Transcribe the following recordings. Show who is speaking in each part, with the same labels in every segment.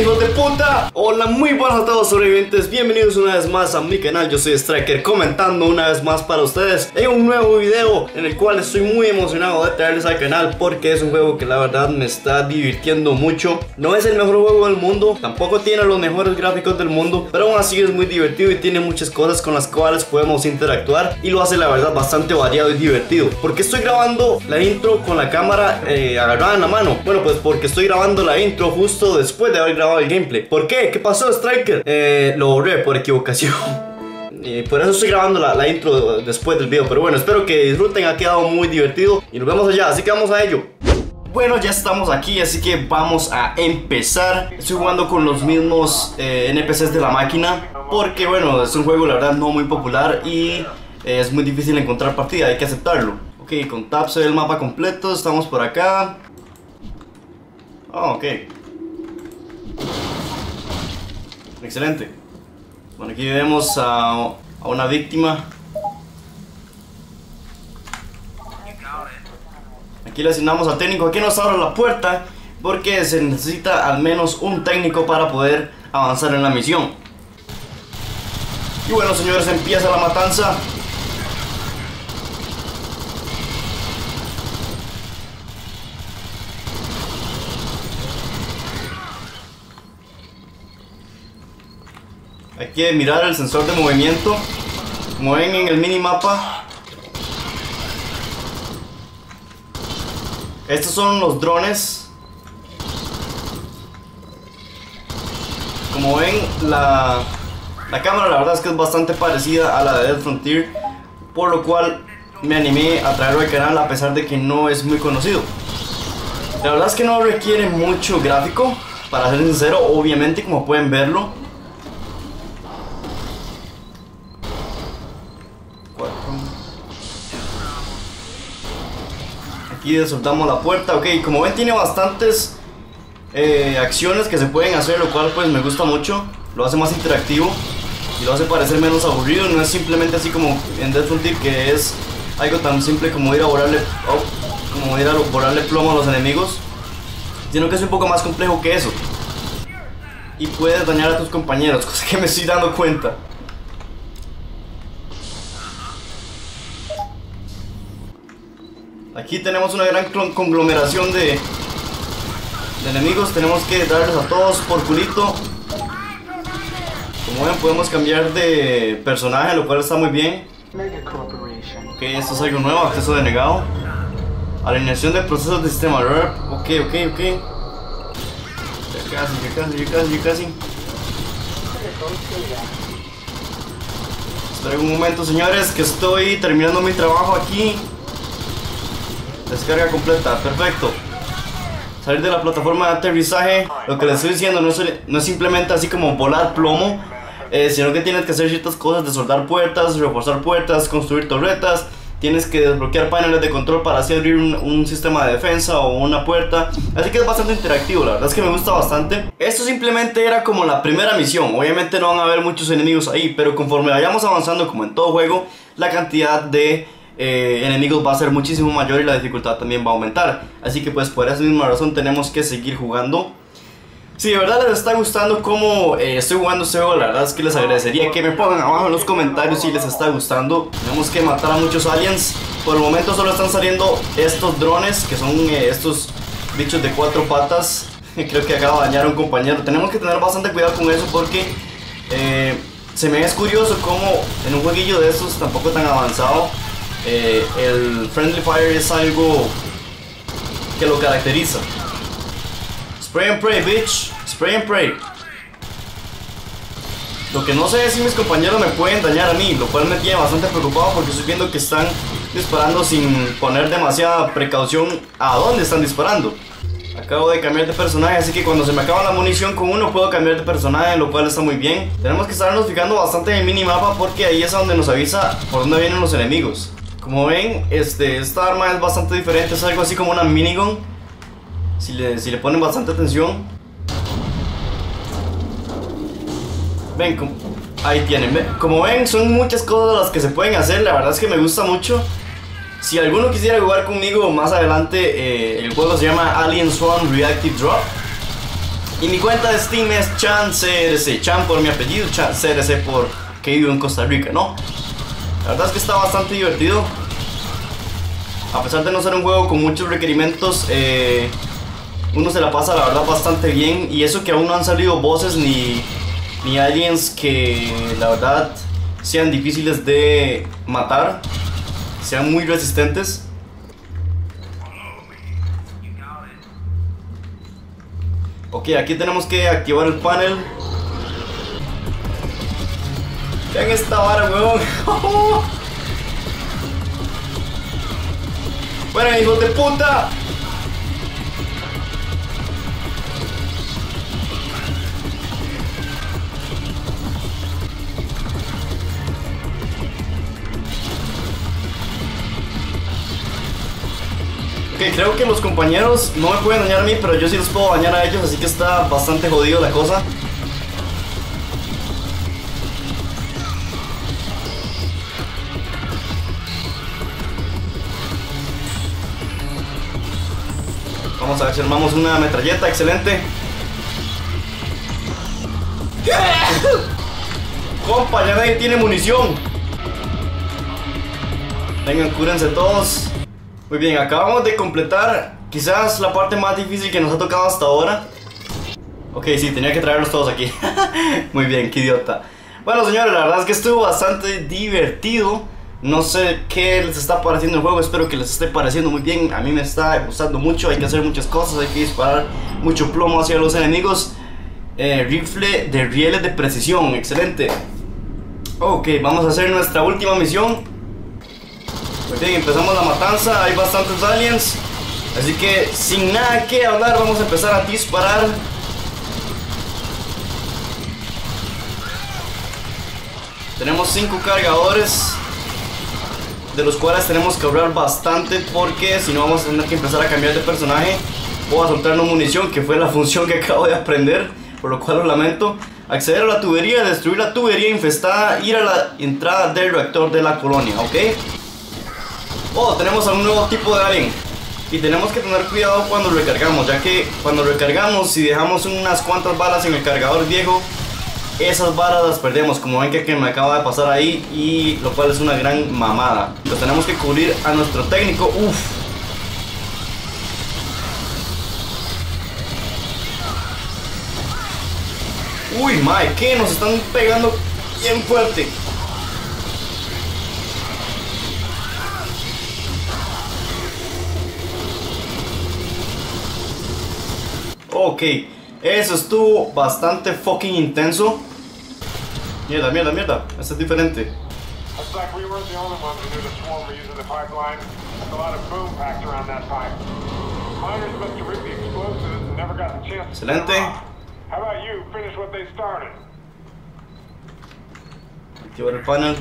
Speaker 1: hijos de puta? Hola, muy buenas a todos sobrevivientes, bienvenidos una vez más a mi canal, yo soy Striker comentando una vez más para ustedes en un nuevo video en el cual estoy muy emocionado de traerles al canal porque es un juego que la verdad me está divirtiendo mucho. No es el mejor juego del mundo, tampoco tiene los mejores gráficos del mundo, pero aún así es muy divertido y tiene muchas cosas con las cuales podemos interactuar y lo hace la verdad bastante variado y divertido. Porque estoy grabando la intro con la cámara eh, agarrada en la mano. Bueno, pues porque estoy grabando la intro justo después de haber grabado el gameplay. ¿Por qué? ¿Qué pasó, Striker? Eh, lo borré por equivocación. Y por eso estoy grabando la, la, intro después del video Pero bueno, espero que disfruten, ha quedado muy divertido Y nos vemos allá, así que vamos a ello bueno, ya estamos aquí, así que vamos a empezar Estoy jugando con los mismos eh, NPCs de la máquina Porque bueno, es un juego la verdad no muy popular Y eh, es muy difícil encontrar partida, hay que aceptarlo Ok, con Tab se ve el mapa completo, estamos por acá Oh, ok Excelente. Bueno, aquí vemos a, a una víctima. Aquí le asignamos al técnico. Aquí nos abre la puerta porque se necesita al menos un técnico para poder avanzar en la misión. Y bueno, señores, empieza la matanza. Hay que mirar el sensor de movimiento. Como ven en el minimapa. Estos son los drones. Como ven, la, la cámara la verdad es que es bastante parecida a la de Dead Frontier. Por lo cual me animé a traerlo al canal a pesar de que no es muy conocido. La verdad es que no requiere mucho gráfico, para ser sincero, obviamente como pueden verlo. Aquí soltamos la puerta, ok, como ven tiene bastantes eh, acciones que se pueden hacer, lo cual pues me gusta mucho, lo hace más interactivo y lo hace parecer menos aburrido, no es simplemente así como en Death Frontier que es algo tan simple como ir a borrarle, oh, como ir a borrarle plomo a los enemigos, sino que es un poco más complejo que eso y puedes dañar a tus compañeros, cosa que me estoy dando cuenta. Aquí tenemos una gran conglomeración de, enemigos. Tenemos que darles a todos por culito. Como ven, podemos cambiar de personaje, lo cual está muy bien. Ok, esto es algo nuevo, acceso denegado. Alineación de procesos de sistema REP. Ok, ok, ok. Ya casi, ya casi, ya casi, ya casi. Esperen un momento, señores, que estoy terminando mi trabajo aquí. Descarga completa, perfecto. Salir de la plataforma de aterrizaje. Lo que les estoy diciendo no es, no es simplemente así como volar plomo. Eh, sino que tienes que hacer ciertas cosas de soldar puertas, reforzar puertas, construir torretas. Tienes que desbloquear paneles de control para así abrir un, un, sistema de defensa o una puerta. Así que es bastante interactivo, la verdad es que me gusta bastante. Esto simplemente era como la primera misión. Obviamente no van a haber muchos enemigos ahí, pero conforme vayamos avanzando, como en todo juego, la cantidad de eh, enemigos va a ser muchísimo mayor y la dificultad también va a aumentar. Así que pues por esa misma razón tenemos que seguir jugando. Si de verdad les está gustando cómo eh, estoy jugando este juego, la verdad es que les agradecería que me pongan abajo en los comentarios si les está gustando. Tenemos que matar a muchos aliens. Por el momento solo están saliendo estos drones, que son eh, estos bichos de cuatro patas. Creo que acaba de dañar a un compañero. Tenemos que tener bastante cuidado con eso porque se me es curioso cómo en un jueguillo de estos tampoco tan avanzado eh, el Friendly Fire es algo que lo caracteriza. Spray and pray, bitch. Spray and pray. Lo que no sé es si mis compañeros me pueden dañar a mí, lo cual me tiene bastante preocupado porque estoy viendo que están disparando sin poner demasiada precaución a dónde están disparando. Acabo de cambiar de personaje, así que cuando se me acaba la munición con uno puedo cambiar de personaje, lo cual está muy bien. Tenemos que estarnos fijando bastante en el minimapa porque ahí es donde nos avisa por dónde vienen los enemigos. Como ven, este, esta arma es bastante diferente, es algo así como una minigun. Si le, si le ponen bastante atención. Ven, como, ahí tienen. Como ven, son muchas cosas las que se pueden hacer. La verdad es que me gusta mucho. Si alguno quisiera jugar conmigo más adelante, eh, el juego se llama Alien Swarm Reactive Drop. Y mi cuenta de Steam es ChanCRC, Chan por mi apellido, CRC por que vivo en Costa Rica, ¿no? La verdad es que está bastante divertido. A pesar de no ser un juego con muchos requerimientos, eh, uno se la pasa la verdad bastante bien. Y eso que aún no han salido voces ni, ni aliens que la verdad sean difíciles de matar, sean muy resistentes. Ok, aquí tenemos que activar el panel. Vean esta vara, weón. bueno, hijos de puta. Ok, creo que los compañeros no me pueden dañar a mí, pero yo sí los puedo dañar a ellos, así que está bastante jodido la cosa. Vamos a si armamos una metralleta, excelente. Compa, ya nadie tiene munición. Vengan, cúrense todos. Muy bien, acabamos de completar quizás la parte más difícil que nos ha tocado hasta ahora. Ok, sí, tenía que traerlos todos aquí. Muy bien, qué idiota. Bueno, señores, la verdad es que estuvo bastante divertido. No sé qué les está pareciendo el juego, espero que les esté pareciendo muy bien. A mí me está gustando mucho, hay que hacer muchas cosas, hay que disparar mucho plomo hacia los enemigos. Eh, rifle de rieles de precisión, excelente. Ok, vamos a hacer nuestra última misión. Muy bien, empezamos la matanza, hay bastantes aliens. Así que sin nada que hablar, vamos a empezar a disparar. Tenemos 5 cargadores, de los cuales tenemos que ahorrar bastante porque si no vamos a tener que empezar a cambiar de personaje o a soltarnos munición, que fue la función que acabo de aprender, por lo cual lo lamento. Acceder a la tubería, destruir la tubería infestada, ir a la entrada del reactor de la colonia, ¿ok? Oh, tenemos a un nuevo tipo de alien. Y tenemos que tener cuidado cuando recargamos, ya que cuando recargamos, si dejamos unas cuantas balas en el cargador viejo, esas balas las perdemos, como ven que, que me acaba de pasar ahí, y lo cual es una gran mamada. Lo tenemos que cubrir a nuestro técnico, uff. Uy, mae, que nos están pegando bien fuerte. Ok, eso estuvo bastante fucking intenso. Mierda, mierda, mierda. Esto es diferente. Excelente. Activar el panel.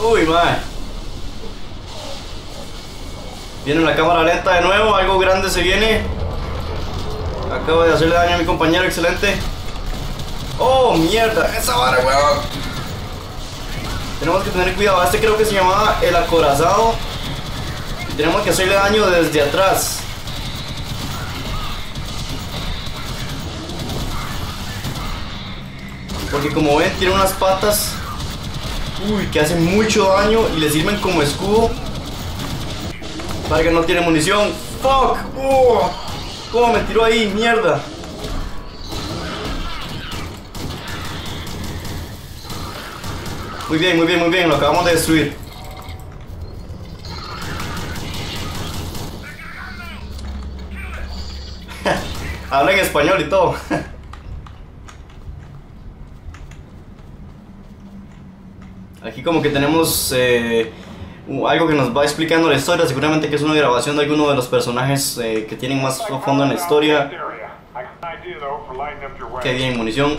Speaker 1: Uy, man. Viene la cámara lenta de nuevo, algo grande se viene. Acabo de hacerle daño a mi compañero, excelente. Oh, mierda, esa vara, weón. Tenemos que tener cuidado, este creo que se llamaba el acorazado. tenemos que hacerle daño desde atrás. Porque como ven, tiene unas patas uy, que hacen mucho daño y le sirven como escudo que no tiene munición. ¡Fuck! ¡Oh! ¿Cómo me tiró ahí? ¡Mierda! Muy bien, muy bien, muy bien. Lo acabamos de destruir. Habla en español y todo. Aquí como que tenemos... Eh, algo que nos va explicando la historia, seguramente que es una grabación de alguno de los personajes eh, que tienen más fondo en la historia. Qué bien, munición.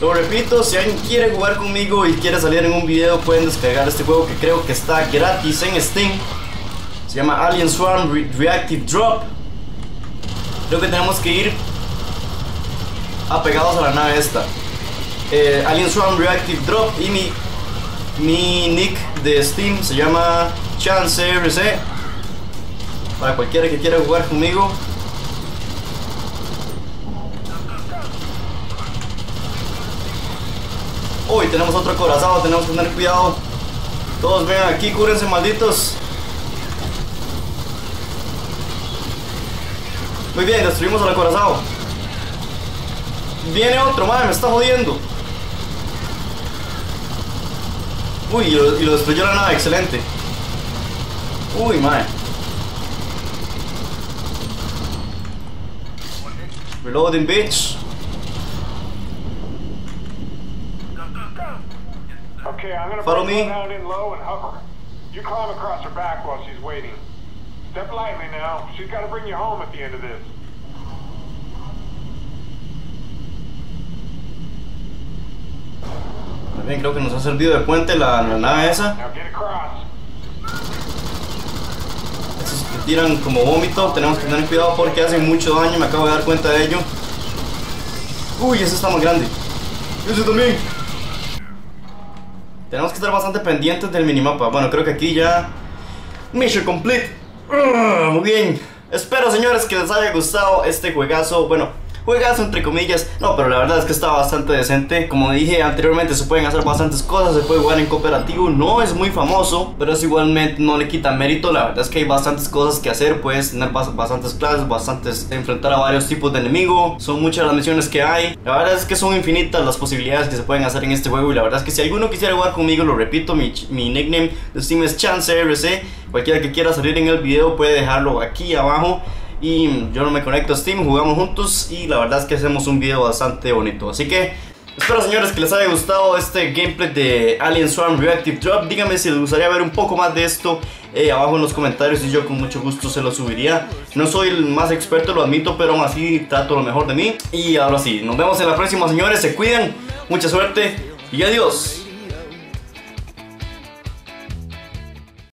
Speaker 1: Lo repito, si alguien quiere jugar conmigo y quiere salir en un video, pueden descargar este juego que creo que está gratis en Steam. Se llama Alien Swarm Reactive Drop. Creo que tenemos que ir apegados a la nave esta. Eh, Alien Swarm Reactive Drop y mi mi nick de Steam se llama ChanceRC. Para cualquiera que quiera jugar conmigo. Uy, tenemos otro corazón, tenemos que tener cuidado. Todos ven aquí, cúrense malditos. Muy bien, destruimos al acorazado. Viene otro, madre, me está jodiendo. Uy, y lo, y lo destruyó la nave, excelente. Uy, madre. Reloading, bitch.
Speaker 2: Okay, I'm gonna
Speaker 1: Follow me.
Speaker 2: down in low and hover. You climb across her back while she's waiting. Step lightly now. She's got to bring you home at the end of this.
Speaker 1: Bien, creo que nos ha servido de puente la, nave esa. Estos que tiran como vómito, tenemos que tener cuidado porque hacen mucho daño, me acabo de dar cuenta de ello. Uy, ese está más grande. Ese también. Tenemos que estar bastante pendientes del minimapa. Bueno, creo que aquí ya... Mission complete. Ah, Muy bien. Espero, señores, que les haya gustado este juegazo. Bueno, juegazo entre comillas. No, pero la verdad es que está bastante decente. Como dije anteriormente, se pueden hacer bastantes cosas. Se puede jugar en cooperativo. No es muy famoso, pero es igualmente no le quita mérito. La verdad es que hay bastantes cosas que hacer. Puedes tener bas- bastantes clases, bastantes enfrentar a varios tipos de enemigos. Son muchas las misiones que hay. La verdad es que son infinitas las posibilidades que se pueden hacer en este juego. Y la verdad es que si alguno quisiera jugar conmigo, lo repito, mi, mi nickname de Steam es ChanceRC. Cualquiera que quiera salir en el video puede dejarlo aquí abajo. Y yo no me conecto a Steam, jugamos juntos y la verdad es que hacemos un video bastante bonito. Así que espero señores que les haya gustado este gameplay de Alien Swarm Reactive Drop. Díganme si les gustaría ver un poco más de esto eh, abajo en los comentarios y yo con mucho gusto se lo subiría. No soy el más experto, lo admito, pero aún así trato lo mejor de mí. Y ahora sí, nos vemos en la próxima señores, se cuidan, mucha suerte y adiós.